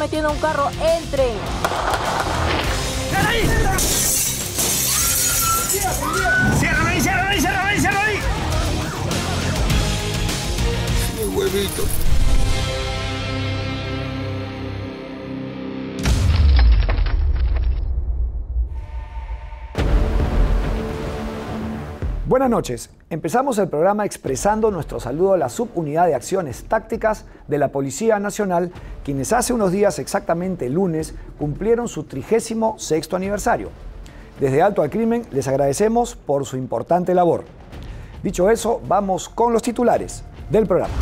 Metiendo un carro. Entren. ahí! ¡Cierra ahí, cierra ahí, cierra ahí, cierra ahí! Mi huevito. Buenas noches. Empezamos el programa expresando nuestro saludo a la Subunidad de Acciones Tácticas de la Policía Nacional, quienes hace unos días, exactamente el lunes, cumplieron su 36 aniversario. Desde Alto al Crimen les agradecemos por su importante labor. Dicho eso, vamos con los titulares del programa.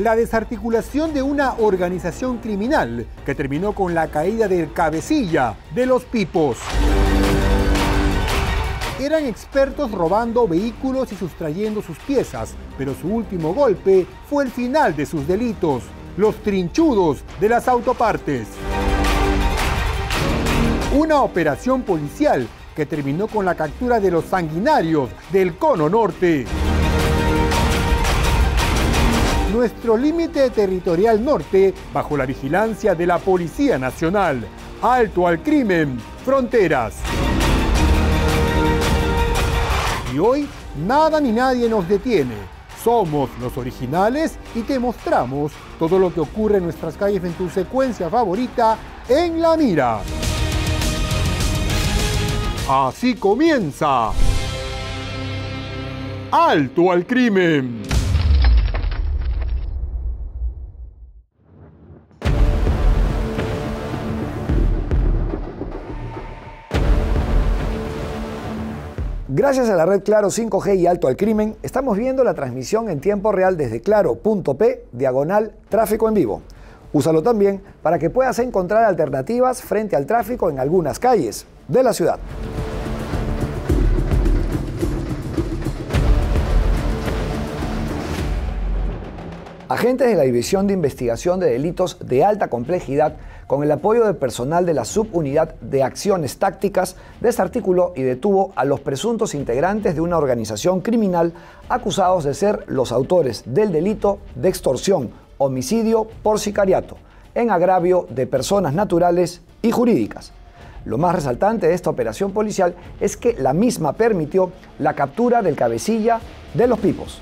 La desarticulación de una organización criminal que terminó con la caída del cabecilla de los pipos. Eran expertos robando vehículos y sustrayendo sus piezas, pero su último golpe fue el final de sus delitos, los trinchudos de las autopartes. Una operación policial que terminó con la captura de los sanguinarios del Cono Norte nuestro límite territorial norte bajo la vigilancia de la Policía Nacional. Alto al crimen, fronteras. Y hoy nada ni nadie nos detiene. Somos los originales y te mostramos todo lo que ocurre en nuestras calles en tu secuencia favorita, En la Mira. Así comienza. Alto al crimen. Gracias a la red Claro 5G y Alto al Crimen, estamos viendo la transmisión en tiempo real desde claro.p, diagonal tráfico en vivo. Úsalo también para que puedas encontrar alternativas frente al tráfico en algunas calles de la ciudad. Agentes de la División de Investigación de Delitos de Alta Complejidad con el apoyo del personal de la Subunidad de Acciones Tácticas, desarticuló y detuvo a los presuntos integrantes de una organización criminal acusados de ser los autores del delito de extorsión, homicidio por sicariato, en agravio de personas naturales y jurídicas. Lo más resaltante de esta operación policial es que la misma permitió la captura del cabecilla de los pipos.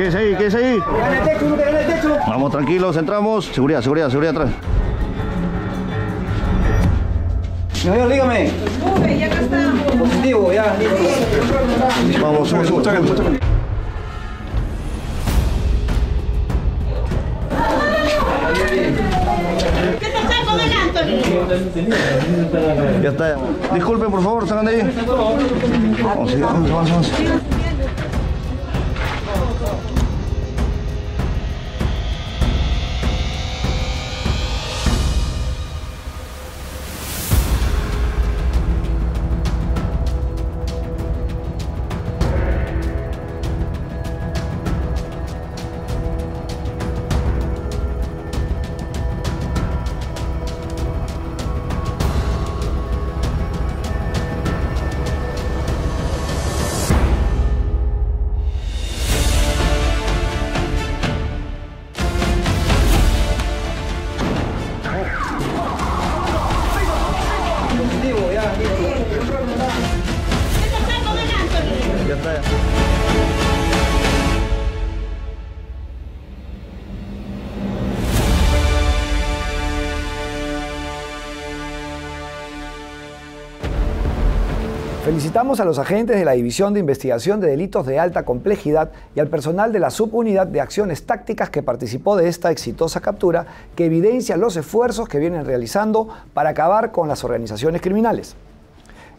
¿Qué es ahí? ¿Qué es ahí? Vamos tranquilos, entramos. Seguridad, seguridad, seguridad atrás. Señor, dígame. ya acá está. Positivo, ya. Vamos, vamos, vamos. Ya está. Disculpen, por favor, salgan de ahí. Vamos, vamos, vamos. Felicitamos a los agentes de la División de Investigación de Delitos de Alta Complejidad y al personal de la Subunidad de Acciones Tácticas que participó de esta exitosa captura que evidencia los esfuerzos que vienen realizando para acabar con las organizaciones criminales.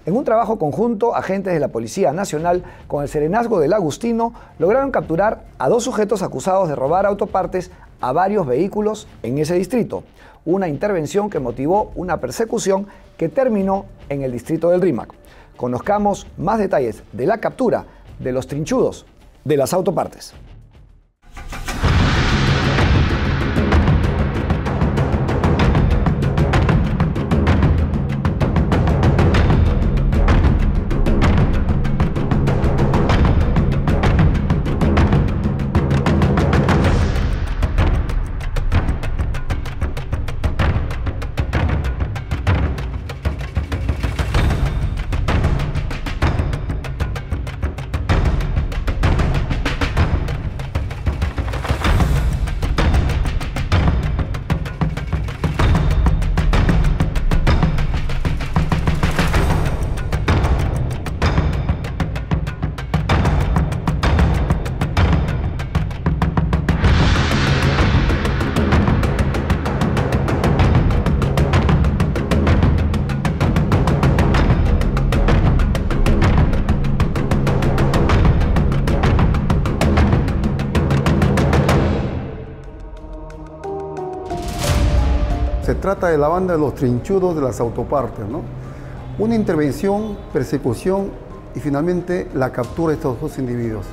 En un trabajo conjunto, agentes de la Policía Nacional con el Serenazgo del Agustino lograron capturar a dos sujetos acusados de robar autopartes a varios vehículos en ese distrito. Una intervención que motivó una persecución que terminó en el distrito del Rímac conozcamos más detalles de la captura de los trinchudos de las autopartes. Trata de la banda de los trinchudos de las autopartes, ¿no? Una intervención, persecución y finalmente la captura de estos dos individuos.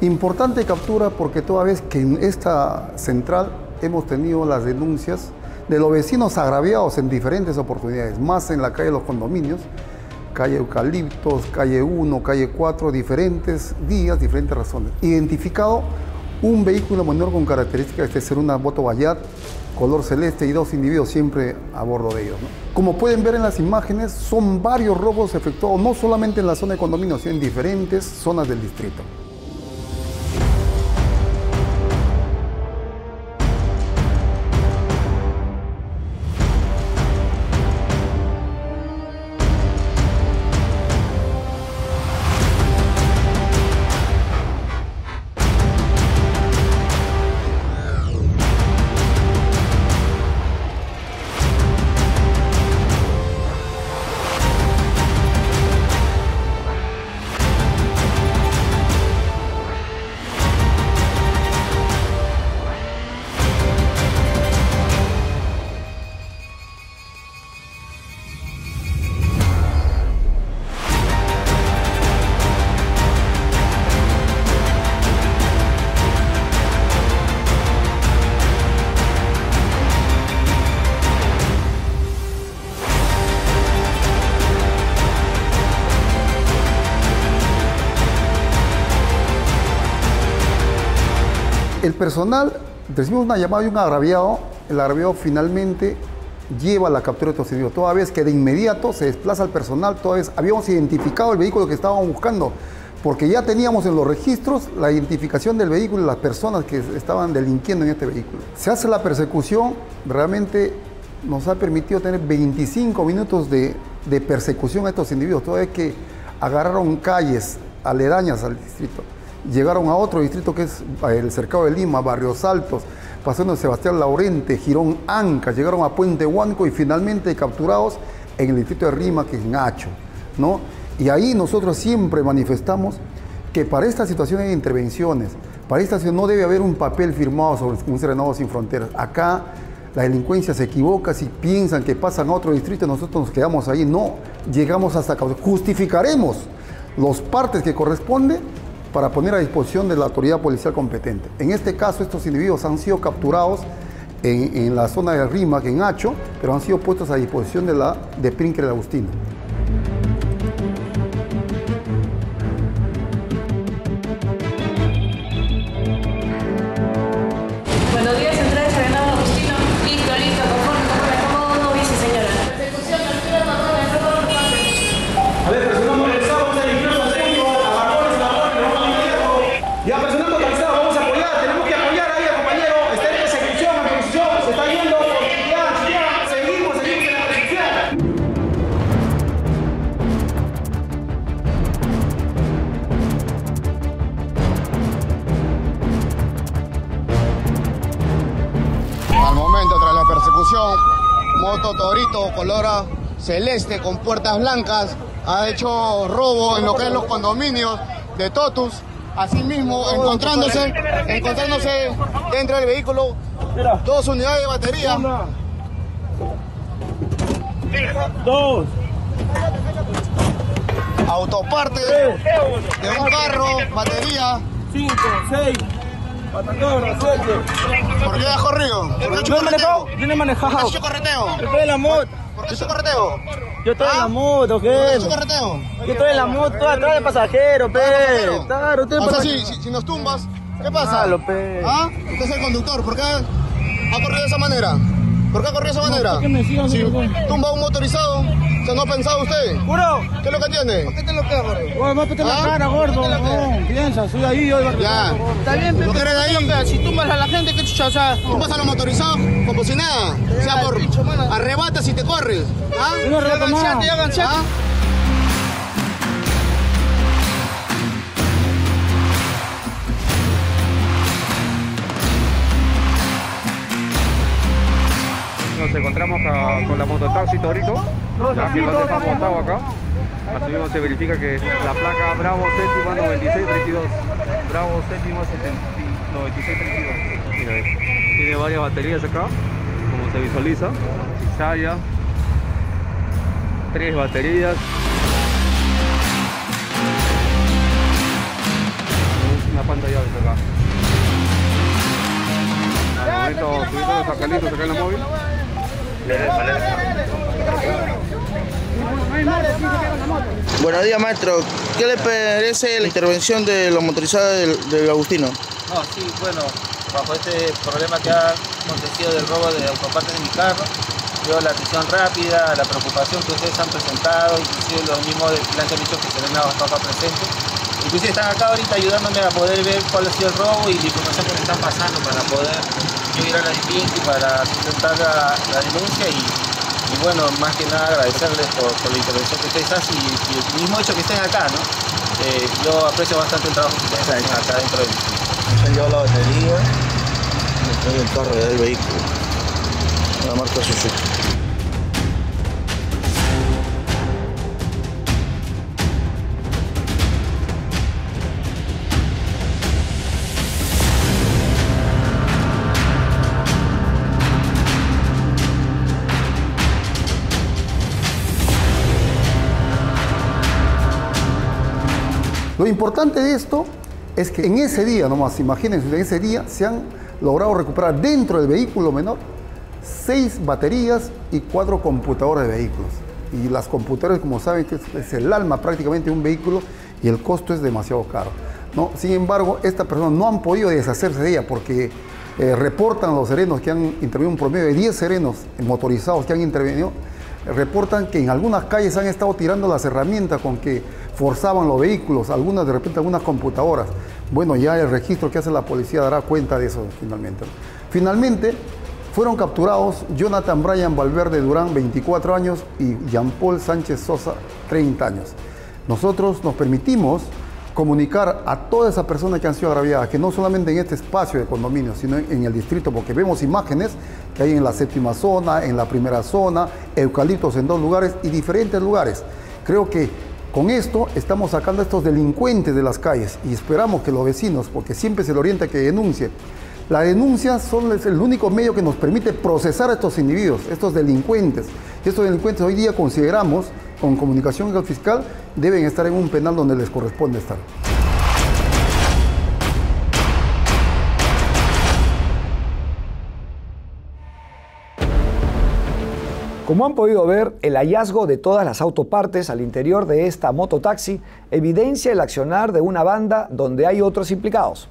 Importante captura porque toda vez que en esta central hemos tenido las denuncias de los vecinos agraviados en diferentes oportunidades, más en la calle de los condominios, calle Eucaliptos, calle 1, calle 4, diferentes días, diferentes razones. Identificado un vehículo menor con características de ser una moto Bayat color celeste y dos individuos siempre a bordo de ellos. Como pueden ver en las imágenes, son varios robos efectuados no solamente en la zona de condominio, sino en diferentes zonas del distrito. Personal, recibimos una llamada de un agraviado, el agraviado finalmente lleva la captura de estos individuos, toda vez que de inmediato se desplaza el personal, toda vez habíamos identificado el vehículo que estábamos buscando, porque ya teníamos en los registros la identificación del vehículo y las personas que estaban delinquiendo en este vehículo. Se hace la persecución, realmente nos ha permitido tener 25 minutos de, de persecución a estos individuos, toda vez que agarraron calles aledañas al distrito llegaron a otro distrito que es eh, el cercado de Lima, Barrios Altos, pasando de Sebastián Laurente, Girón Anca, llegaron a Puente Huanco y finalmente capturados en el distrito de Rima, que es en Hacho. ¿no? Y ahí nosotros siempre manifestamos que para esta situación hay intervenciones, para esta situación no debe haber un papel firmado sobre un Serenado sin Fronteras. Acá la delincuencia se equivoca, si piensan que pasan a otro distrito, nosotros nos quedamos ahí, no, llegamos hasta justificaremos los partes que corresponden para poner a disposición de la autoridad policial competente. En este caso, estos individuos han sido capturados en, la zona de Rimac, en Hacho, pero han sido puestos a disposición de la de Prinker de Agustino. Celeste con puertas blancas. Ha hecho robo en lo que es los condominios de Totus. Asimismo, encontrándose, encontrándose dentro del vehículo dos unidades de batería. Dos. Autoparte de un carro, batería. Cinco, seis. Patacabra, siete. ¿Por qué has corrido? ¿Por qué has correteo? Yo no he manejado. ¿Por qué has hecho correteo? La moto. ¿Por qué has hecho correteo? Yo estoy en la moto, ¿Por qué has ¿qué? hecho correteo? Yo estoy en la moto, atrás del pasajero, pe. Claro, sea, pasajero. si, si, nos tumbas, ¿qué pasa? ¿Ah? Usted es el conductor, ¿por qué ha corrido de esa manera? ¿Por qué de esa manera? ¿por qué me tumba un motorizado, o sea, ¿no ha pensado usted? ¿Juro? ¿Qué es lo que tiene? ¿Qué te lo queda, Oye, métete en la ¿Ah? cara, gordo. No, piensa, soy ahí, yo. Ya. Está bien, ¿Lo que eres de ahí? Si tumbas a la gente, ¿qué chucha? O sea, Tumbas a los motorizados como si nada. O sea, por arrebatas y te corres. ¿Ah? Yo no arrebato nada. ¿Ah? Encontramos con la mototaxi Torito, la que donde está montado acá. Asimismo se verifica que la placa Bravo séptima 9632. Bravo séptima 9632. Mira, eh, tiene varias baterías acá, como se visualiza. Cizalla, tres baterías. Una pantalla de acá. Al momento subimos los acá en la móvil. Buenos días, maestro. ¿Qué le parece la intervención de los motorizados del, del Agustino? No, sí, bueno, bajo este problema que ha acontecido del robo de autopartes de mi carro, veo la atención rápida, la preocupación que ustedes han presentado, inclusive los mismos planteamientos que se ven acá presentes. Inclusive están acá ahorita ayudándome a poder ver cuál ha sido el robo y la información que me están pasando para poder yo ir a la DIPINC para sustentar la, la denuncia y, y bueno, más que nada agradecerles por, por la intervención que ustedes hacen y, y el mismo hecho que estén acá, ¿no? Eh, yo aprecio bastante el trabajo que ustedes hacen acá dentro del Se han llevado la batería y el carro del vehículo. La marca Suzuki. Lo importante de esto es que en ese día, nomás, imagínense, en ese día se han logrado recuperar dentro del vehículo menor seis baterías y cuatro computadoras de vehículos. Y las computadoras, como saben, es el alma prácticamente de un vehículo y el costo es demasiado caro. ¿no? Sin embargo, estas personas no han podido deshacerse de ella porque eh, reportan los serenos que han intervenido, un promedio de 10 serenos motorizados que han intervenido, reportan que en algunas calles han estado tirando las herramientas con que forzaban los vehículos, algunas de repente algunas computadoras. Bueno, ya el registro que hace la policía dará cuenta de eso finalmente. Finalmente, fueron capturados Jonathan Bryan Valverde Durán, 24 años, y Jean Paul Sánchez Sosa, 30 años. Nosotros nos permitimos comunicar a todas esas personas que han sido agraviadas, que no solamente en este espacio de condominio, sino en el distrito, porque vemos imágenes que hay en la séptima zona, en la primera zona, eucaliptos en dos lugares y diferentes lugares. Creo que con esto estamos sacando a estos delincuentes de las calles y esperamos que los vecinos, porque siempre se le orienta que denuncie, la denuncia son, el único medio que nos permite procesar a estos individuos, estos delincuentes. Y estos delincuentes hoy día consideramos, con comunicación el fiscal, deben estar en un penal donde les corresponde estar. Como han podido ver, el hallazgo de todas las autopartes al interior de esta mototaxi evidencia el accionar de una banda donde hay otros implicados.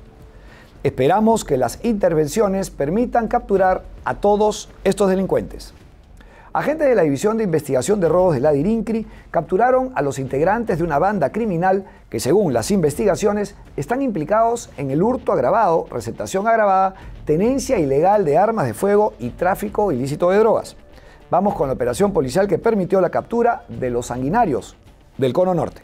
Esperamos que las intervenciones permitan capturar a todos estos delincuentes. Agentes de la División de Investigación de Robos de la DIRINCRI capturaron a los integrantes de una banda criminal que, según las investigaciones, están implicados en el hurto agravado, receptación agravada, tenencia ilegal de armas de fuego y tráfico ilícito de drogas. Vamos con la operación policial que permitió la captura de los sanguinarios del Cono Norte.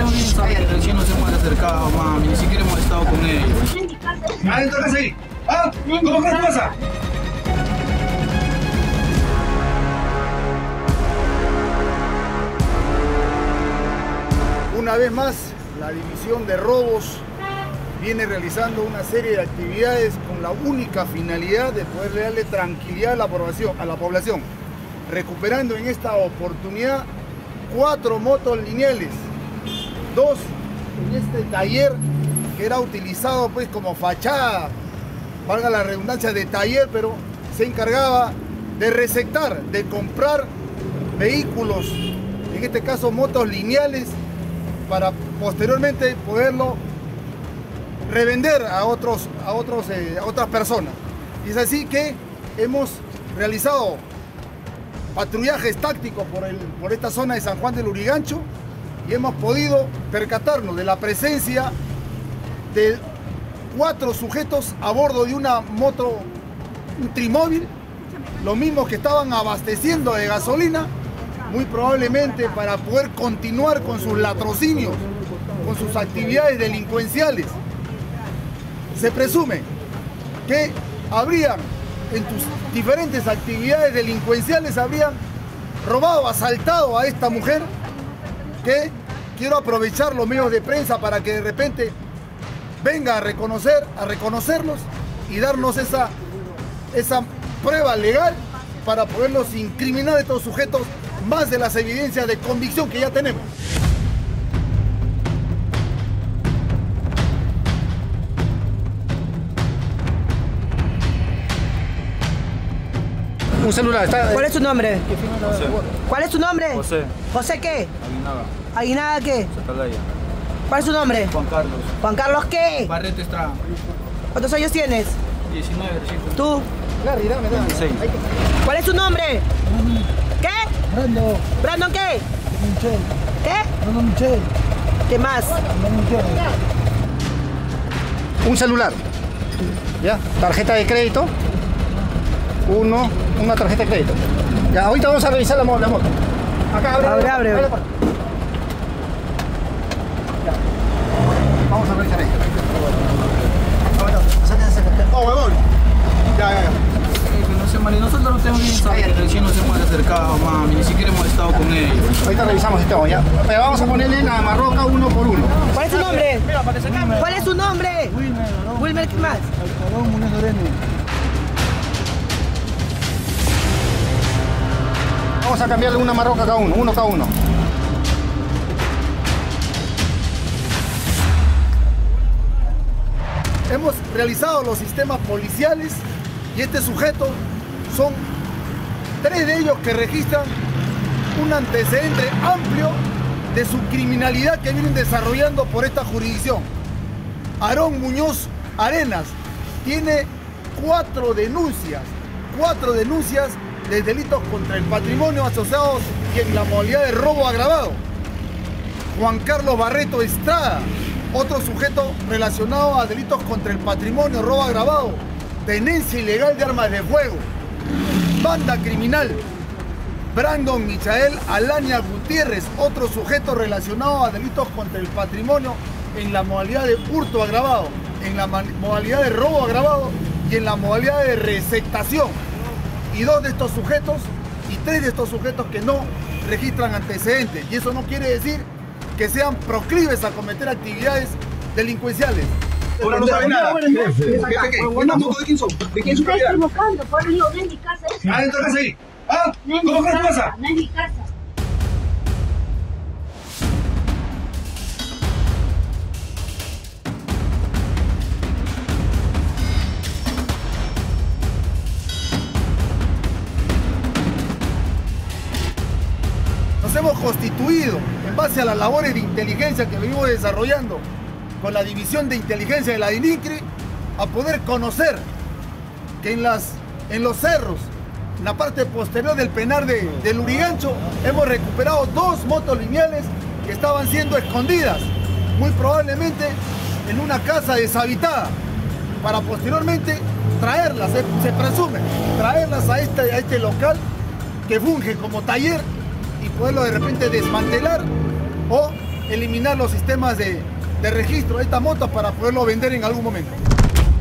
Tenemos bien saber, recién nos hemos acercado, mami, ni siquiera hemos estado con ellos. Adentro casa ahí. ¿Ah? ¿Cómo que pasa? Una vez más, la División de Robos viene realizando una serie de actividades con la única finalidad de poder darle tranquilidad a la población, a la población recuperando en esta oportunidad cuatro motos lineales, dos en este taller que era utilizado pues como fachada, valga la redundancia de taller, pero se encargaba de receptar, de comprar vehículos, en este caso motos lineales, para posteriormente poderlo revender a, otros, a, otros, eh, a otras personas. Y es así que hemos realizado patrullajes tácticos por, el, por esta zona de San Juan del Urigancho y hemos podido percatarnos de la presencia de cuatro sujetos a bordo de una moto, un trimóvil, los mismos que estaban abasteciendo de gasolina, muy probablemente para poder continuar con sus latrocinios, con sus actividades delincuenciales. Se presume que habrían en tus diferentes actividades delincuenciales habrían robado, asaltado a esta mujer que quiero aprovechar los medios de prensa para que de repente venga a reconocer, a reconocerlos y darnos esa, esa prueba legal para poderlos incriminar a estos sujetos más de las evidencias de convicción que ya tenemos. Un celular. Está... ¿Cuál es tu nombre? José. ¿Cuál es tu nombre? José. ¿José qué? Aguinaga. ¿Aguinaga qué? ¿Cuál es tu nombre? Juan Carlos. ¿Juan Carlos qué? Barreto Estrada. ¿Cuántos años tienes? 19 recién. ¿Tú? 26. ¿Cuál es tu nombre? ¿Qué? Brando. ¿Brandon qué? Michel. ¿Qué? Brando Michel. ¿Qué más? Un celular. ¿Ya? Tarjeta de crédito. Uno, una tarjeta de crédito. Ya, ahorita vamos a revisar la, mo- la moto. Acá, abre. Abre, abre. la puerta. Vamos a revisar esto. Oh, huevón. Ya, ya, ya. no sé, Mari, nosotros no tenemos bien saber, recién nos hemos acercado, mami, ni siquiera hemos estado con ellos. Ahorita revisamos esto, ya. Pero vamos a ponerle la marroca uno por uno. ¿Cuál es tu nombre? ¿Cuál es tu nombre? Wilmer. Wilmer, ¿qué más? Alcalón Muñoz Loreno. Vamos a cambiarle una marroca cada uno, uno cada uno. Hemos realizado los sistemas policiales y este sujeto son tres de ellos que registran un antecedente amplio de su criminalidad que vienen desarrollando por esta jurisdicción. Aarón Muñoz Arenas tiene cuatro denuncias, cuatro denuncias de delitos contra el patrimonio asociados y en la modalidad de robo agravado. Juan Carlos Barreto Estrada, otro sujeto relacionado a delitos contra el patrimonio, robo agravado, tenencia ilegal de armas de fuego, banda criminal. Brandon Michael Alania Gutiérrez, otro sujeto relacionado a delitos contra el patrimonio en la modalidad de hurto agravado, en la modalidad de robo agravado y en la modalidad de receptación. Y dos de estos sujetos y tres de estos sujetos que no registran antecedentes. Y eso no quiere decir que sean proclives a cometer actividades delincuenciales. Ahora no sabe nada. ¿Qué, qué? ¿Cuántas motos de quién son? ¿De quién son Estoy propiedad? buscando, por eso digo, no es mi casa. esa. Adentro casa ahí. ¿Ah? Es ¿Cómo que casa, pasa? No es mi casa. Nos hemos constituido en base a las labores de inteligencia que venimos desarrollando con la División de Inteligencia de la DINICRI a poder conocer que en, las, en los cerros, en la parte posterior del penar de, del Urigancho, hemos recuperado dos motos lineales que estaban siendo escondidas, muy probablemente en una casa deshabitada, para posteriormente traerlas, se, se presume, traerlas a este, a este local que funge como taller y poderlo de repente desmantelar o eliminar los sistemas de, de registro de esta moto para poderlo vender en algún momento.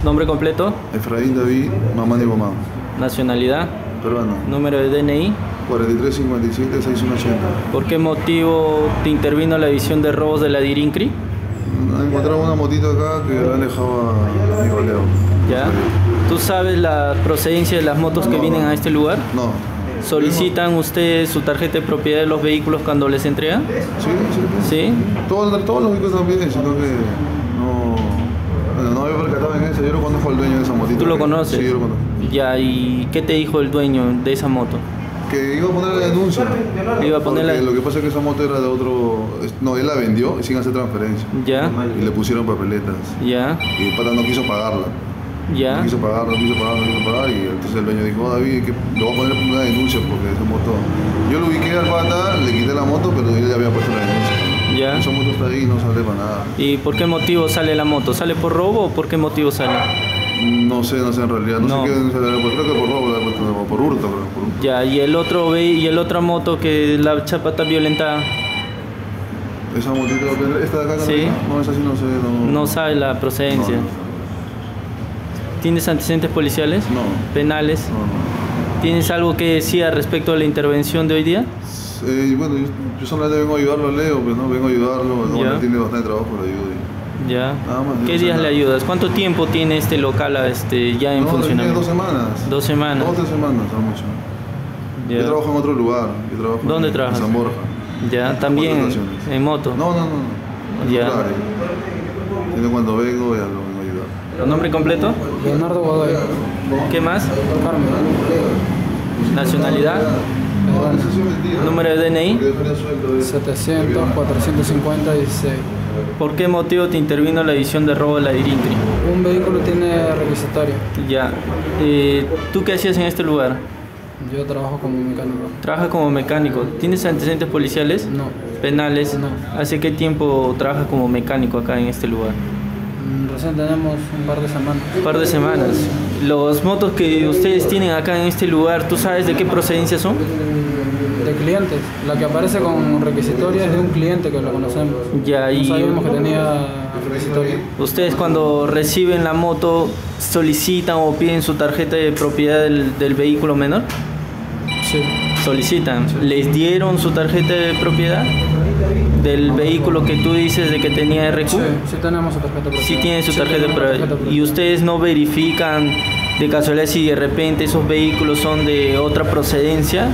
Nombre completo, Efraín David Mamani Bomán, nacionalidad, peruano, número de DNI. 4357-6180. ¿Por qué motivo te intervino la división de robos de la Dirincri? Encontramos una motito acá que la han dejado a mi goleo. ¿Ya? ¿Tú sabes la procedencia de las motos que vienen a este lugar? No. ¿Solicitan ustedes su tarjeta de propiedad de los vehículos cuando les entregan? Sí, sí. ¿Sí? Todos, todos los vehículos también, sino que no. No había percatado en eso. Yo lo conozco al dueño de esa motito. ¿Tú lo conoces? Sí, yo lo conozco. Ya, ¿y qué te dijo el dueño de esa moto? Que iba a poner la denuncia. Iba a poner la- Lo que pasa es que esa moto era de otro. No, él la vendió sin hacer transferencia. Ya, Y le pusieron papeletas. ya, Y el pata no quiso pagarla. Ya. No quiso pagar, no quiso pagar, no quiso pagar. Y entonces el dueño dijo: oh, David, que le voy a poner una denuncia porque esa moto. Yo lo ubiqué al pata, le quité la moto, pero él ya había puesto la denuncia. Ya. Esa moto está ahí y no sale para nada. ¿Y por qué motivo sale la moto? ¿Sale por robo o por qué motivo sale? No sé, no sé en realidad. No, No. sé qué denuncia le. Creo que por robo, o por hurto, creo. Por hurto. Ya, y el otro y el otra moto que la chapa está violentada, Esa motito, esta de acá Sí. no, esa sí no sé. No, no sabe la procedencia. No, ¿Tienes antecedentes policiales? No. ¿Penales? no, no. ¿Tienes algo que decir respecto a la intervención de hoy día? Eh, bueno, yo, yo solamente vengo a ayudarlo a Leo, pues no, vengo a ayudarlo, no, tiene bastante trabajo, lo ayudo. y- Ya. Nada más, ¿Qué días le ayudas? ¿Cuánto tiempo tiene este local este, ya en No, tiene funcionamiento? dos semanas. Dos semanas. Dos o tres semanas, no mucho. Ya. Yo trabajo en otro lugar. Yo trabajo ¿Dónde en, trabajas? En San Borja. Ya, también en moto. No, no, no. no. Ya. Sino cuando vengo ¿Nombre completo? Leonardo Godoy. ¿Qué más? Carmen. ¿Nacionalidad? ¿Número de DNI? 700, 450, 16. ¿Por qué motivo te intervino la edición de robo de la Dirincri? Un vehículo tiene requisitorio. Ya. Eh, ¿Tú qué hacías en este lugar? Yo trabajo como mecánico. ¿Trabajas como mecánico? ¿Tienes antecedentes policiales? No. ¿Penales? No. ¿Hace qué tiempo trabajas como mecánico acá en este lugar? Recién tenemos un par de semanas. Un par de semanas. Los motos que ustedes tienen acá en este lugar, ¿tú sabes de qué procedencia son? De clientes. La que aparece con requisitorio es de un cliente que lo conocemos. Ya, No y sabíamos que tenía requisitorio. ustedes cuando reciben la moto solicitan o piden su tarjeta de propiedad del, del vehículo menor? Sí. Solicitan. ¿Les dieron su tarjeta de propiedad del vehículo que tú dices de que tenía RQ? Sí, sí tenemos su tarjeta. Sí tienen su tarjeta tarjeta Y ustedes no verifican de casualidad si de repente esos vehículos son de otra procedencia.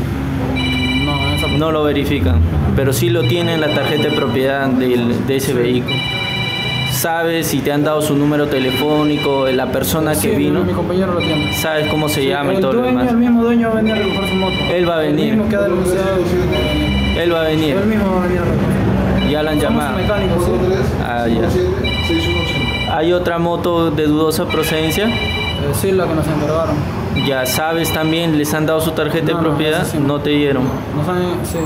No, esa No lo verifican, pero sí lo tienen la tarjeta de propiedad del- de ese vehículo. ¿Sabes si te han dado su número telefónico, la persona Sí, que vino? Mi compañero lo tiene. ¿Sabes cómo se Sí, llama y el todo lo dueño, demás? El mismo dueño va a venir a recoger su moto. Él va a venir. El mismo que ha denunciado. Él va a venir. Él mismo va a venir a. Ya la han llamado. mecánicos. Ah, ya. ¿Hay otra moto de dudosa procedencia? Eh, sí, la que nos encargaron. Ya sabes también, les han dado su tarjeta No, de no, propiedad, sí. no te dieron. Nos han, sí,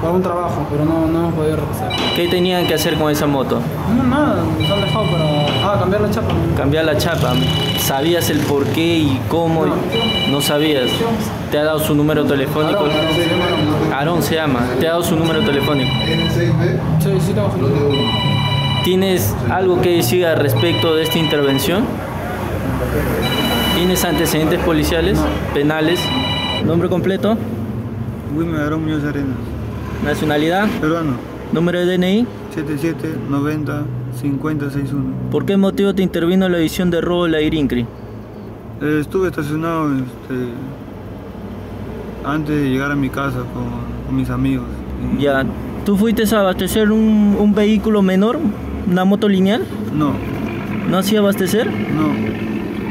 para un trabajo, pero no, no hemos podido regresar. ¿Qué tenían que hacer con esa moto? No, nada, nos han dejado para ah, cambiar la chapa. Cambiar la chapa. ¿Sabías el por qué y cómo? No sabías. ¿Te ha dado su número telefónico? Aarón, Aarón, se llama Aarón. Aarón se llama. ¿Te ha dado su número telefónico? Sí, sí tengo. ¿Tienes algo que decir al respecto de esta intervención? ¿Tienes antecedentes policiales, penales? ¿Nombre completo? Wilmer Aarón Muñoz Arenas. ¿Nacionalidad? Peruano. ¿Número de DNI? 77 90 50 61. ¿Por qué motivo te intervino la edición de robo de la IRINCRI? Eh, estuve estacionado este, antes de llegar a mi casa con, con mis amigos. Ya. ¿Tú fuiste a abastecer un, un vehículo menor? ¿Una moto lineal? No, ¿No hacía abastecer? no.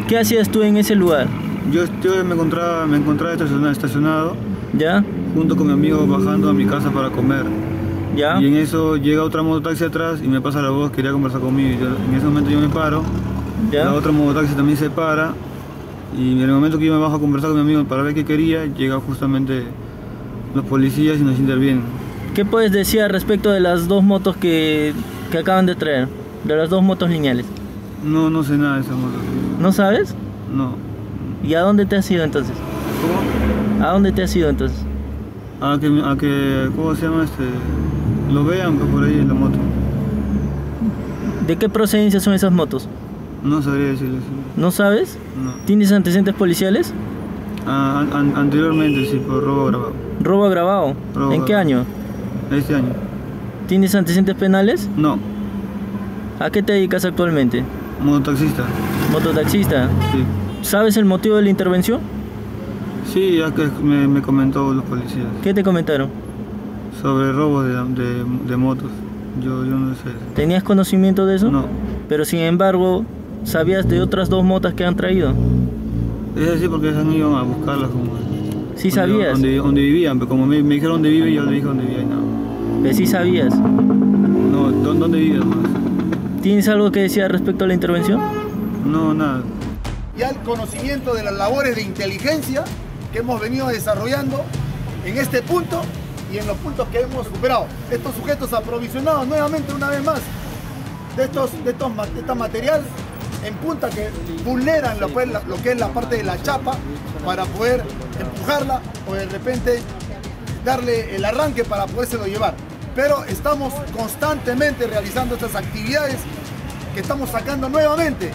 ¿Qué hacías tú en ese lugar? Yo, yo me encontraba, me encontraba estaciona- estacionado ¿Ya? Junto con mi amigo bajando a mi casa para comer. ¿Ya? Y en eso llega otra mototaxi atrás y me pasa la voz, quería conversar conmigo. Yo- en ese momento yo me paro, ¿Ya? la otra mototaxi también se para y en el momento que yo me bajo a conversar con mi amigo para ver qué quería, llega justamente los policías y nos intervienen. ¿Qué puedes decir respecto de las dos motos que, que acaban de traer? De las dos motos lineales. No, no sé nada de esa moto. ¿No sabes? No. ¿Y a dónde te has ido entonces? ¿Cómo? ¿A dónde te has ido entonces? A que, a que ¿cómo se llama este? Lo vean pues, por ahí en la moto. ¿De qué procedencia son esas motos? No sabría decirle. ¿No sabes? No. ¿Tienes antecedentes policiales? Ah, an- an- anteriormente sí, por robo grabado. ¿Robo agravado? Robo ¿En qué año? Este año. ¿Tienes antecedentes penales? No. ¿A qué te dedicas actualmente? Mototaxista. ¿Mototaxista? Sí. ¿Sabes el motivo de la intervención? Sí, ya que me, me comentó los policías ¿Qué te comentaron? sobre robo de, de- de motos. Yo, yo no sé. ¿Tenías conocimiento de eso? No. Pero sin embargo, ¿sabías de otras dos motas que han traído? Es así porque se han ido a buscarlas como... Sí donde- sabías. Donde, donde vivían, pero como me, me dijeron dónde vive, yo le dije dónde vivía y nada. Que sí sabías. No, ¿dó- ¿dónde vives más? ¿Tienes algo que decir respecto a la intervención? No, nada. ya el conocimiento de las labores de inteligencia que hemos venido desarrollando en este punto y en los puntos que hemos superado. Estos sujetos aprovisionados nuevamente una vez más de estos, de estos de esta material en punta que vulneran lo, lo que es la parte de la chapa para poder empujarla o de repente darle el arranque para podérselo llevar. Pero estamos constantemente realizando estas actividades que estamos sacando nuevamente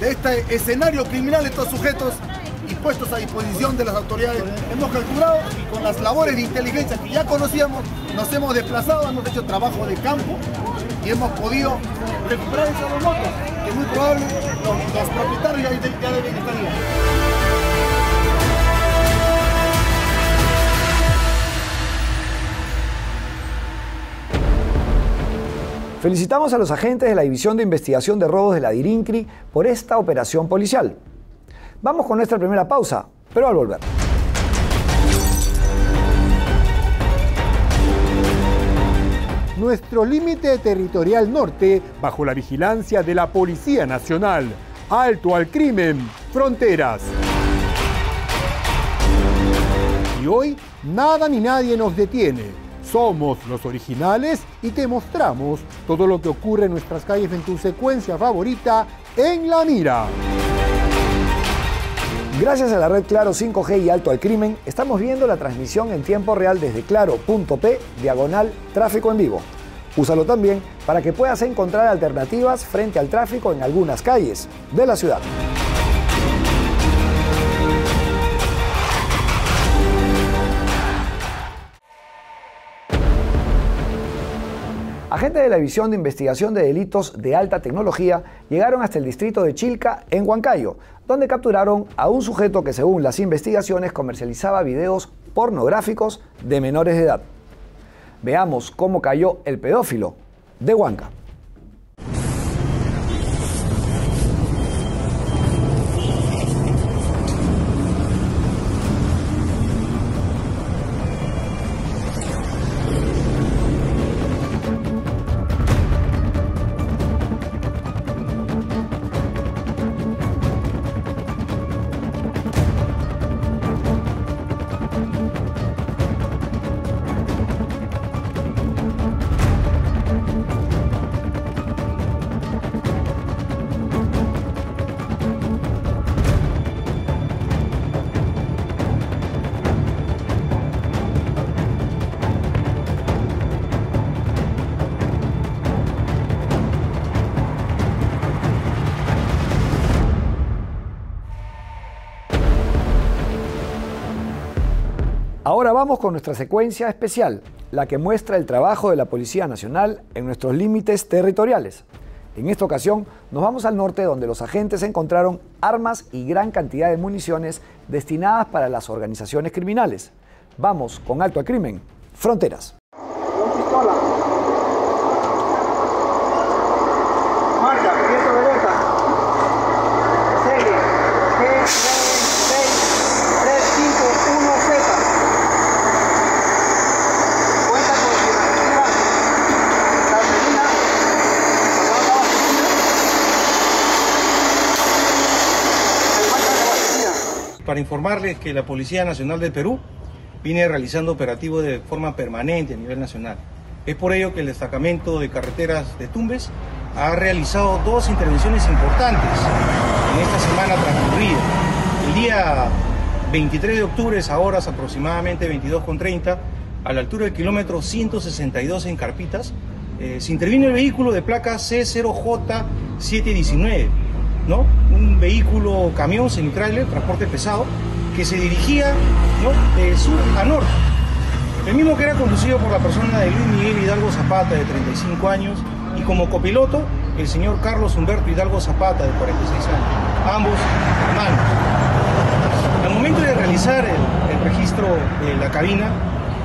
de este escenario criminal estos sujetos y puestos a disposición de las autoridades. Hemos calculado y con las labores de inteligencia que ya conocíamos, nos hemos desplazado, hemos hecho trabajo de campo y hemos podido recuperar esas dos motos, que muy probable los, los propietarios ya, ya deben estar ya. Felicitamos a los agentes de la División de Investigación de Robos de la DIRINCRI por esta operación policial. Vamos con nuestra primera pausa, pero al volver. Nuestro límite territorial norte bajo la vigilancia de la Policía Nacional. Alto al crimen, fronteras. Y hoy nada ni nadie nos detiene. Somos los originales y te mostramos todo lo que ocurre en nuestras calles en tu secuencia favorita en La Mira. Gracias a la red Claro 5G y Alto al Crimen, estamos viendo la transmisión en tiempo real desde claro.p diagonal tráfico en vivo. Úsalo también para que puedas encontrar alternativas frente al tráfico en algunas calles de la ciudad. Agentes de la División de Investigación de Delitos de Alta Tecnología llegaron hasta el distrito de Chilca, en Huancayo, donde capturaron a un sujeto que según las investigaciones comercializaba videos pornográficos de menores de edad. Veamos cómo cayó el pedófilo de Huanca. Ahora vamos con nuestra secuencia especial, la que muestra el trabajo de la Policía Nacional en nuestros límites territoriales. En esta ocasión nos vamos al norte donde los agentes encontraron armas y gran cantidad de municiones destinadas para las organizaciones criminales. Vamos con alto al crimen, fronteras viento derecha. Serie G9351Z. Cuenta con financiera gasolina. Para informarles que la Policía Nacional del Perú viene realizando operativos de forma permanente a nivel nacional. Es por ello que el destacamento de carreteras de Tumbes ha realizado dos intervenciones importantes en esta semana transcurrida. El día 23 de octubre, a horas aproximadamente 22.30, a la altura del kilómetro 162 en Carpitas, eh, se intervino el vehículo de placa C0J719 ¿no? un vehículo camión semitrailer, transporte pesado, que se dirigía de sur a norte. El mismo que era conducido por la persona de Luis Miguel Hidalgo Zapata, de 35 años, y como copiloto, el señor Carlos Humberto Hidalgo Zapata, de 46 años, ambos hermanos. Al momento de realizar el, el registro de la cabina,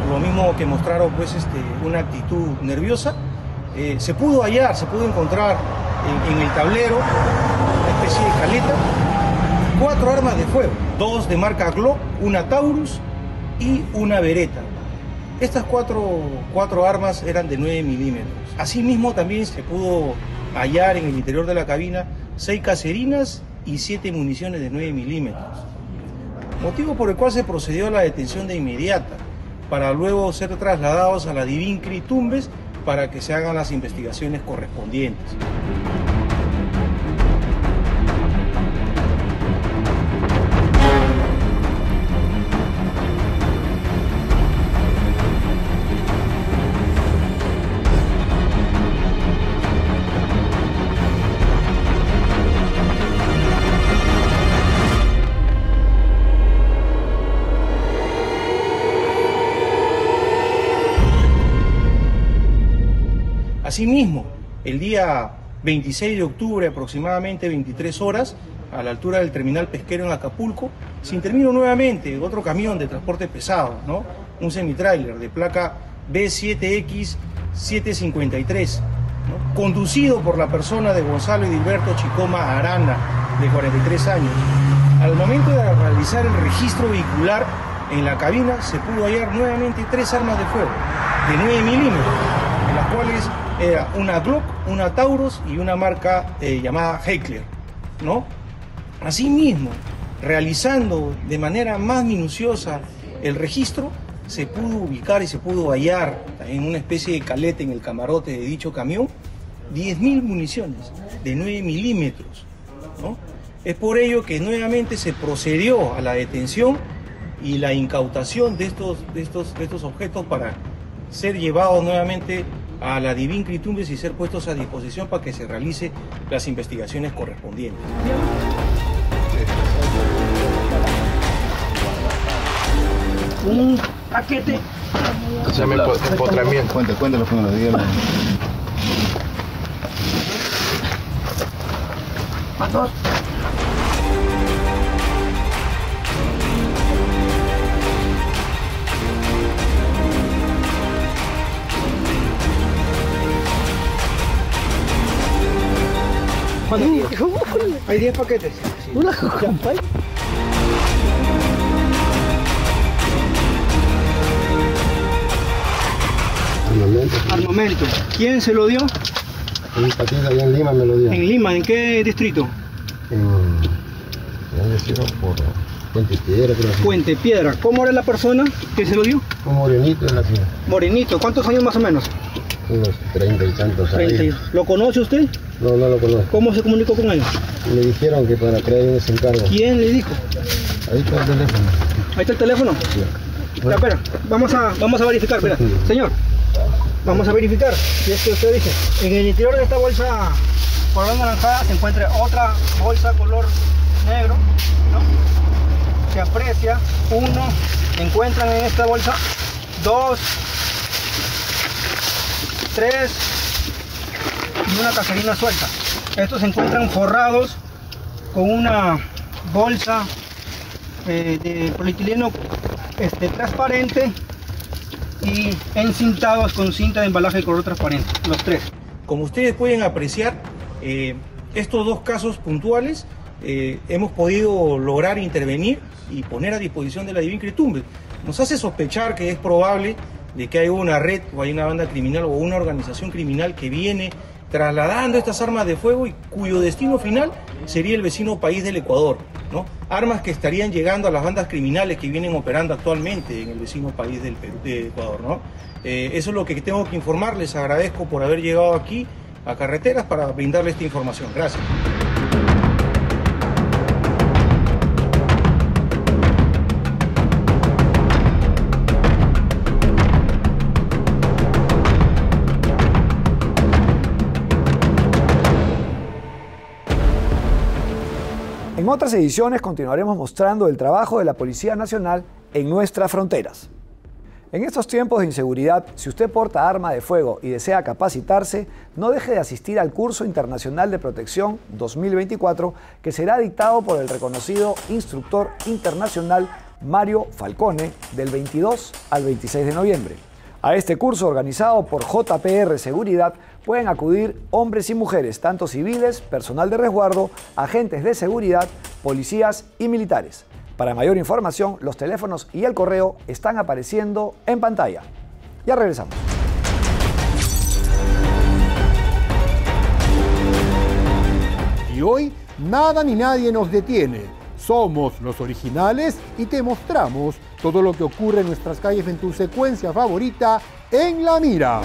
lo mismo que mostraron pues este, una actitud nerviosa, eh, se pudo hallar, se pudo encontrar en, el tablero una especie de caleta, cuatro armas de fuego, dos de marca Glock, una Taurus y una Beretta. Estas cuatro, cuatro armas eran de 9 milímetros. Asimismo también se pudo hallar en el interior de la cabina seis caserinas y siete municiones de 9 milímetros. Motivo por el cual se procedió a la detención de inmediata, para luego ser trasladados a la Divincri Tumbes para que se hagan las investigaciones correspondientes. Asimismo, el día 26 de octubre, aproximadamente 23 horas, a la altura del terminal pesquero en Acapulco, se intervino nuevamente otro camión de transporte pesado, ¿no? un semitrailer de placa B7X753, ¿no? conducido por la persona de Gonzalo Edilberto Chicoma Arana, de 43 años. Al momento de realizar el registro vehicular en la cabina, se pudo hallar nuevamente tres armas de fuego de 9 milímetros, en las cuales era una Glock, una Taurus y una marca eh, llamada Heckler, ¿no? Asimismo, realizando de manera más minuciosa el registro, se pudo ubicar y se pudo hallar en una especie de caleta en el camarote de dicho camión 10.000 municiones de 9 milímetros, ¿no? Es por ello que nuevamente se procedió a la detención y la incautación de estos, de estos, de estos objetos para ser llevados nuevamente a la Divin Critumbes y ser puestos a disposición para que se realice las investigaciones correspondientes. Un paquete. Haceme empotramiento. Cuéntale, cuéntale, cuéntale, dígame. Hay 10 paquetes. Una Armamento. Armamento. ¿Quién se lo dio? Un paquete allá en Lima me lo dio. En Lima, ¿en qué distrito? En. Por Puente Piedra, creo que. Puente Piedra. ¿Cómo era la persona que se lo dio? Un morenito en la ciudad. Morenito. ¿Cuántos años más o menos? Unos treinta y tantos años. 30. ¿Lo conoce usted? No, no lo conozco. ¿Cómo se comunicó con él? Me dijeron que para traer un desencargo. ¿Quién le dijo? Ahí está el teléfono. Ahí está el teléfono. Ya, espera, vamos a, vamos a verificar, espera. Señor, vamos a verificar si es que usted dice. En el interior de esta bolsa color naranjada se encuentra otra bolsa color negro, ¿no? Se aprecia, uno, encuentran en esta bolsa dos, tres y una caserina suelta. Estos se encuentran forrados con una bolsa eh, de polietileno este, transparente y encintados con cinta de embalaje de color transparente, los tres. Como ustedes pueden apreciar, eh, estos dos casos puntuales eh, hemos podido lograr intervenir y poner a disposición de la Divin Critumbe. Nos hace sospechar que es probable de que hay una red o hay una banda criminal o una organización criminal que viene trasladando estas armas de fuego y cuyo destino final sería el vecino país del Ecuador. ¿no? Armas que estarían llegando a las bandas criminales que vienen operando actualmente en el vecino país del Perú, de Ecuador. ¿no? Eh, eso es lo que tengo que informar. Les agradezco por haber llegado aquí a Carreteras para brindarles esta información. Gracias. Otras ediciones continuaremos mostrando el trabajo de la Policía Nacional en nuestras fronteras. En estos tiempos de inseguridad, si usted porta arma de fuego y desea capacitarse, no deje de asistir al curso internacional de protección 2024 que será dictado por el reconocido instructor internacional Mario Falcone del 22 al 26 de noviembre. A este curso organizado por JPR Seguridad pueden acudir hombres y mujeres, tanto civiles, personal de resguardo, agentes de seguridad, policías y militares. Para mayor información, los teléfonos y el correo están apareciendo en pantalla. Ya regresamos. Y hoy nada ni nadie nos detiene. Somos los originales y te mostramos todo lo que ocurre en nuestras calles en tu secuencia favorita en La Mira.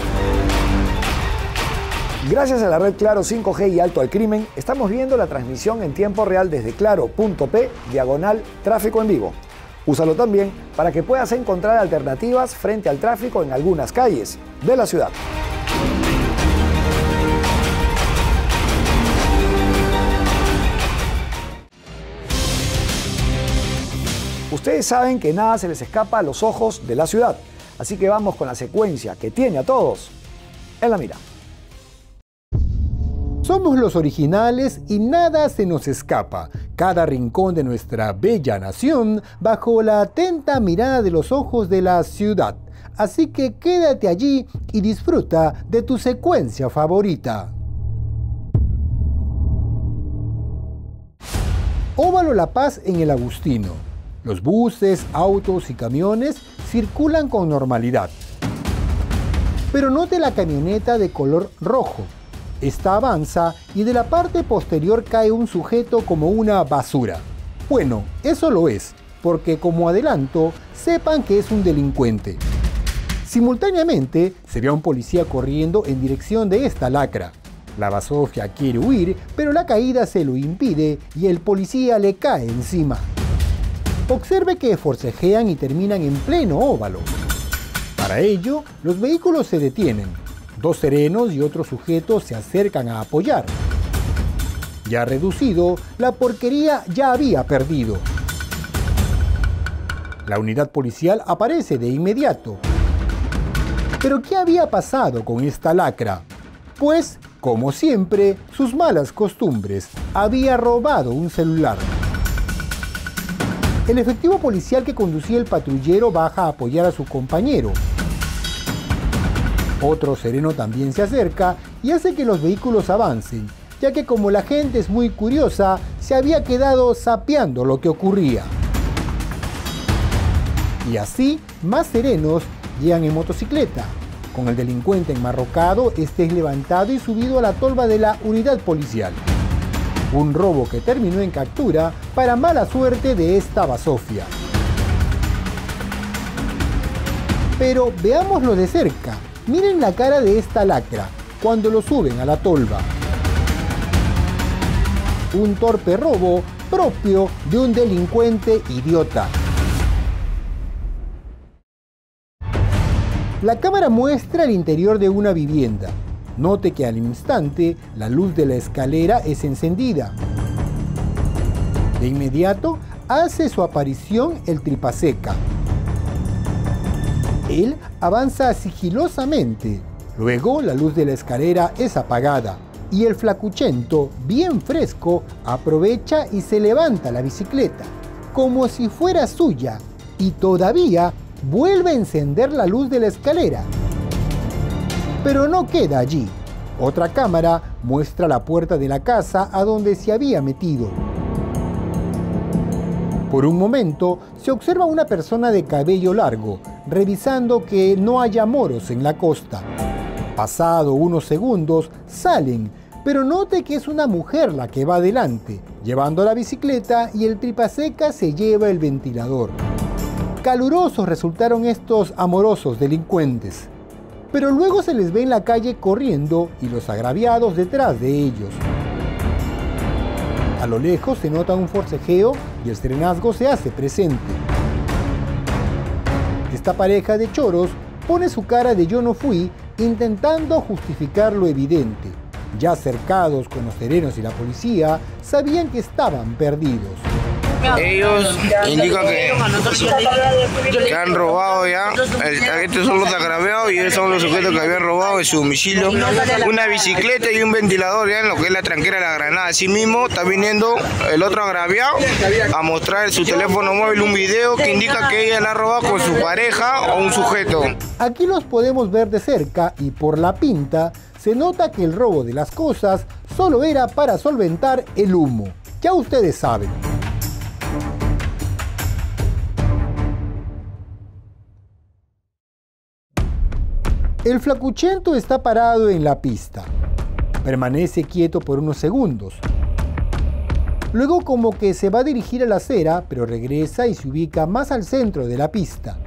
Gracias a la red Claro 5G y Alto al Crimen, estamos viendo la transmisión en tiempo real desde claro.p diagonal tráfico en vivo. Úsalo también para que puedas encontrar alternativas frente al tráfico en algunas calles de la ciudad. Ustedes saben que nada se les escapa a los ojos de la ciudad, así que vamos con la secuencia que tiene a todos en la mira. Somos los originales y nada se nos escapa. Cada rincón de nuestra bella nación bajo la atenta mirada de los ojos de la ciudad. Así que quédate allí y disfruta de tu secuencia favorita. Óvalo La Paz en el Agustino. Los buses, autos y camiones circulan con normalidad. Pero note la camioneta de color rojo. Esta avanza y de la parte posterior cae un sujeto como una basura. Bueno, eso lo es, porque como adelanto, sepan que es un delincuente. Simultáneamente, se ve a un policía corriendo en dirección de esta lacra. La basofia quiere huir, pero la caída se lo impide y el policía le cae encima. Observe que forcejean y terminan en pleno óvalo. Para ello, los vehículos se detienen. Dos serenos y otro sujeto se acercan a apoyar. Ya reducido, la porquería ya había perdido. La unidad policial aparece de inmediato. Pero ¿qué había pasado con esta lacra? Pues, como siempre, sus malas costumbres. Había robado un celular. El efectivo policial que conducía el patrullero baja a apoyar a su compañero. Otro sereno también se acerca y hace que los vehículos avancen, ya que como la gente es muy curiosa, se había quedado sapeando lo que ocurría. Y así, más serenos llegan en motocicleta. Con el delincuente enmarrocado, este es levantado y subido a la tolva de la unidad policial. Un robo que terminó en captura para mala suerte de esta basofia. Pero veámoslo de cerca. Miren la cara de esta lacra cuando lo suben a la tolva. Un torpe robo propio de un delincuente idiota. La cámara muestra el interior de una vivienda. Note que al instante la luz de la escalera es encendida. De inmediato hace su aparición el tripaseca. Él avanza sigilosamente. Luego la luz de la escalera es apagada y el flacuchento, bien fresco, aprovecha y se levanta la bicicleta, como si fuera suya, y todavía vuelve a encender la luz de la escalera. Pero no queda allí. Otra cámara muestra la puerta de la casa a donde se había metido. Por un momento se observa una persona de cabello largo, revisando que no haya moros en la costa. Pasado unos segundos, salen, pero note que es una mujer la que va adelante, llevando la bicicleta y el tripaseca se lleva el ventilador. Calurosos resultaron estos amorosos delincuentes pero luego se les ve en la calle corriendo y los agraviados detrás de ellos. A lo lejos se nota un forcejeo y el serenazgo se hace presente. Esta pareja de choros pone su cara de yo no fui intentando justificar lo evidente. Ya cercados con los serenos y la policía, sabían que estaban perdidos. Ellos indican que, que han robado ya. El- Estos son los agraviados y ellos son los sujetos que habían robado en su domicilio una bicicleta y un ventilador ya en lo que es la tranquera de la Granada. Asimismo, está viniendo el otro agraviado a mostrar en su teléfono móvil un video que indica que ella la ha robado con su pareja o un sujeto. Aquí los podemos ver de cerca y por la pinta se nota que el robo de las cosas solo era para solventar el humo. Ya ustedes saben. El flacuchento está parado en la pista. Permanece quieto por unos segundos. Luego como que se va a dirigir a la acera, pero regresa y se ubica más al centro de la pista.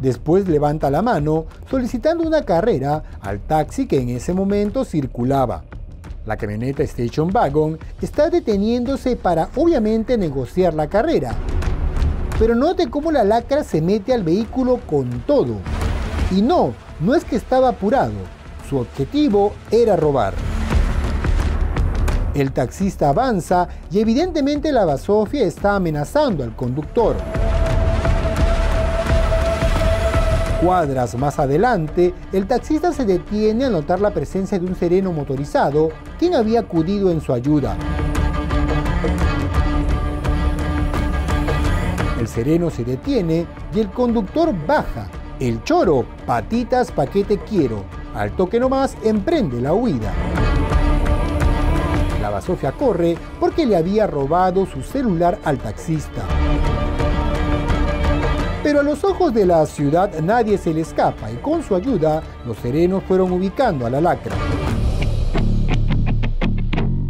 Después levanta la mano solicitando una carrera al taxi que en ese momento circulaba. La camioneta Station Wagon está deteniéndose para obviamente negociar la carrera. Pero note cómo la lacra se mete al vehículo con todo. Y no, no es que estaba apurado. Su objetivo era robar. El taxista avanza y evidentemente la basofia está amenazando al conductor. Cuadras más adelante, el taxista se detiene al notar la presencia de un sereno motorizado, quien había acudido en su ayuda. El sereno se detiene y el conductor baja. El choro, patitas paquete quiero. Al toque nomás, emprende la huida. La basofia corre porque le había robado su celular al taxista. Pero a los ojos de la ciudad nadie se le escapa y con su ayuda los serenos fueron ubicando a la lacra.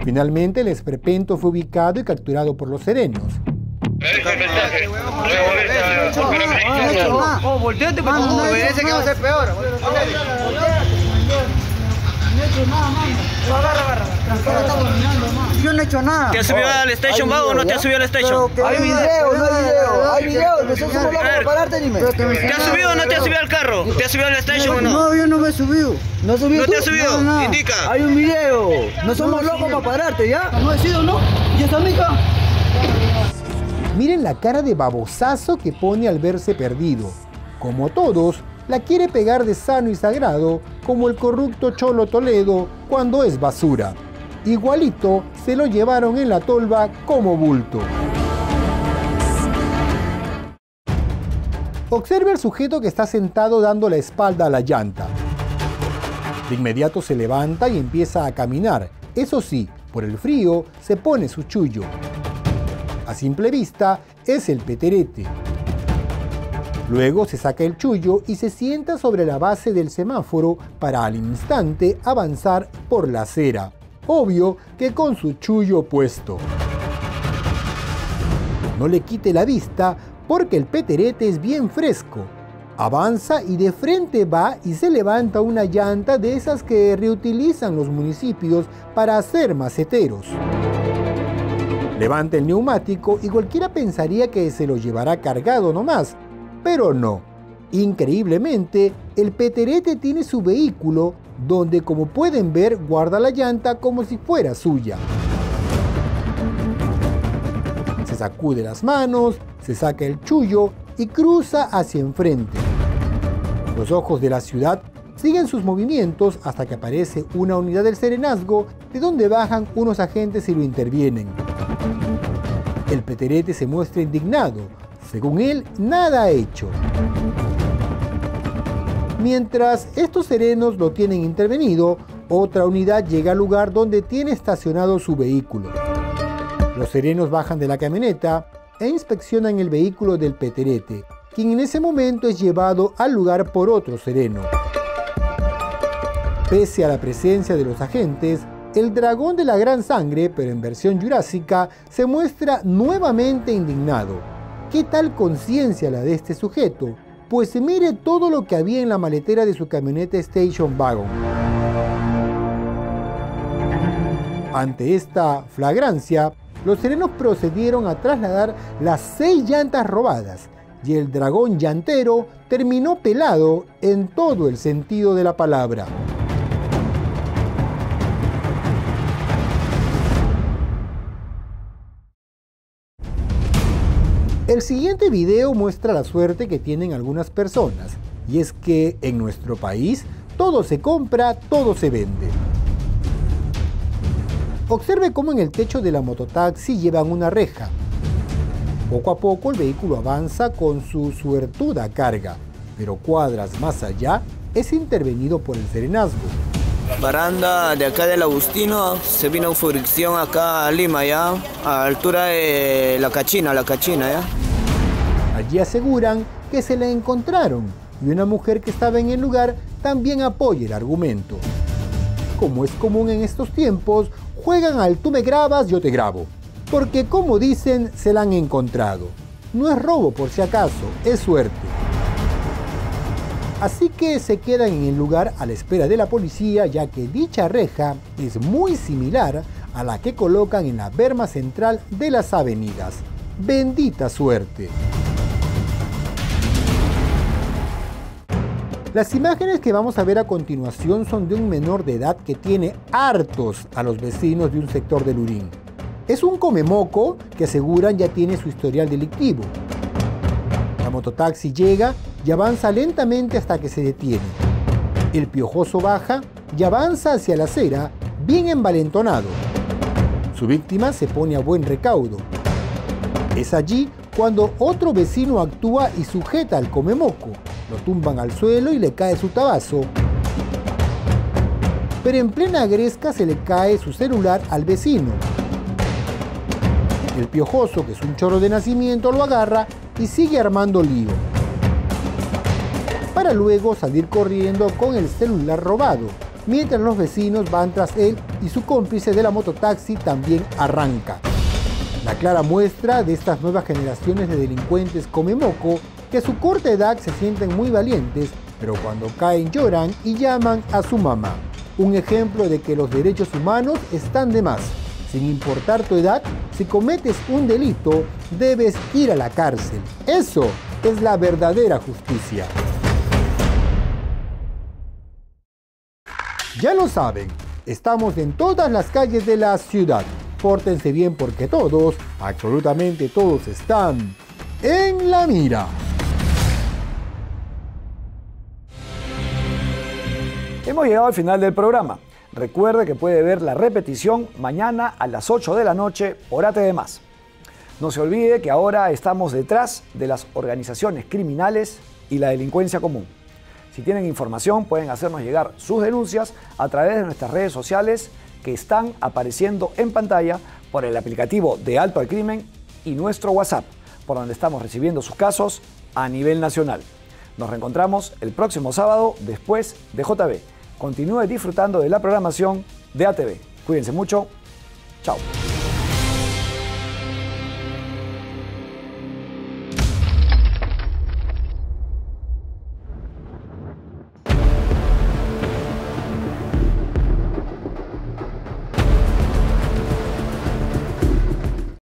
Finalmente el esperpento fue ubicado y capturado por los serenos. Oh, volteate, por favor, obedece que va a ser peor. Yo no he hecho nada. ¿Te has subido al Station Wagon o no te has subido al Station? Hay video, no hay video. Hay video. Nosotros somos locos para pararte, dime. ¿Te has subido o no te has subido al carro? ¿Te has subido al Station o no? No, yo no me he subido. ¿No, ¿No te has subido? Indica. Hay un video. No somos locos para pararte, ¿ya? No he sido, ¿no? ¿Y esta mica? Miren la cara de babosazo que pone al verse perdido. Como todos, la quiere pegar de sano y sagrado, como el corrupto Cholo Toledo cuando es basura. Igualito se lo llevaron en la tolva como bulto. Observe al sujeto que está sentado dando la espalda a la llanta. De inmediato se levanta y empieza a caminar. Eso sí, por el frío se pone su chullo. A simple vista es el peterete. Luego se saca el chullo y se sienta sobre la base del semáforo para al instante avanzar por la acera. Obvio que con su chullo puesto. No le quite la vista porque el peterete es bien fresco. Avanza y de frente va y se levanta una llanta de esas que reutilizan los municipios para hacer maceteros. Levanta el neumático y cualquiera pensaría que se lo llevará cargado nomás, pero no. Increíblemente, el peterete tiene su vehículo donde como pueden ver guarda la llanta como si fuera suya. Se sacude las manos, se saca el chullo y cruza hacia enfrente. Los ojos de la ciudad siguen sus movimientos hasta que aparece una unidad del serenazgo de donde bajan unos agentes y lo intervienen. El peterete se muestra indignado. Según él, nada ha hecho. Mientras estos serenos lo tienen intervenido, otra unidad llega al lugar donde tiene estacionado su vehículo. Los serenos bajan de la camioneta e inspeccionan el vehículo del peterete, quien en ese momento es llevado al lugar por otro sereno. Pese a la presencia de los agentes, el dragón de la gran sangre, pero en versión jurásica, se muestra nuevamente indignado. ¿Qué tal conciencia la de este sujeto? Pues se mire todo lo que había en la maletera de su camioneta Station Wagon. Ante esta flagrancia, los serenos procedieron a trasladar las seis llantas robadas y el dragón llantero terminó pelado en todo el sentido de la palabra. El siguiente video muestra la suerte que tienen algunas personas, y es que en nuestro país todo se compra, todo se vende. Observe cómo en el techo de la mototaxi llevan una reja. Poco a poco el vehículo avanza con su suertuda carga, pero cuadras más allá es intervenido por el serenazgo. Baranda de acá del Agustino se vino fricción acá a Lima ya, a altura de la Cachina, la Cachina ya. Allí aseguran que se la encontraron y una mujer que estaba en el lugar también apoya el argumento. Como es común en estos tiempos, juegan al tú me grabas, yo te grabo. Porque como dicen, se la han encontrado. No es robo por si acaso, es suerte. Así que se quedan en el lugar a la espera de la policía ya que dicha reja es muy similar a la que colocan en la berma central de las avenidas. Bendita suerte. Las imágenes que vamos a ver a continuación son de un menor de edad que tiene hartos a los vecinos de un sector de Lurín. Es un comemoco que aseguran ya tiene su historial delictivo. La mototaxi llega y avanza lentamente hasta que se detiene. El piojoso baja y avanza hacia la acera, bien envalentonado. Su víctima se pone a buen recaudo. Es allí cuando otro vecino actúa y sujeta al comemoco. Tumban al suelo y le cae su tabazo. Pero en plena gresca se le cae su celular al vecino. El piojoso, que es un choro de nacimiento, lo agarra y sigue armando lío. Para luego salir corriendo con el celular robado, mientras los vecinos van tras él y su cómplice de la mototaxi también arranca. La clara muestra de estas nuevas generaciones de delincuentes come moco que a su corta edad se sienten muy valientes, pero cuando caen lloran y llaman a su mamá. Un ejemplo de que los derechos humanos están de más. Sin importar tu edad, si cometes un delito, debes ir a la cárcel. Eso es la verdadera justicia. Ya lo saben, estamos en todas las calles de la ciudad. Pórtense bien porque todos, absolutamente todos están en la mira. Hemos llegado al final del programa. Recuerde que puede ver la repetición mañana a las 8 de la noche por ATD+. No se olvide que ahora estamos detrás de las organizaciones criminales y la delincuencia común. Si tienen información pueden hacernos llegar sus denuncias a través de nuestras redes sociales que están apareciendo en pantalla por el aplicativo de Alto al Crimen y nuestro WhatsApp, por donde estamos recibiendo sus casos a nivel nacional. Nos reencontramos el próximo sábado después de JB. Continúe disfrutando de la programación de ATV. Cuídense mucho. Chao.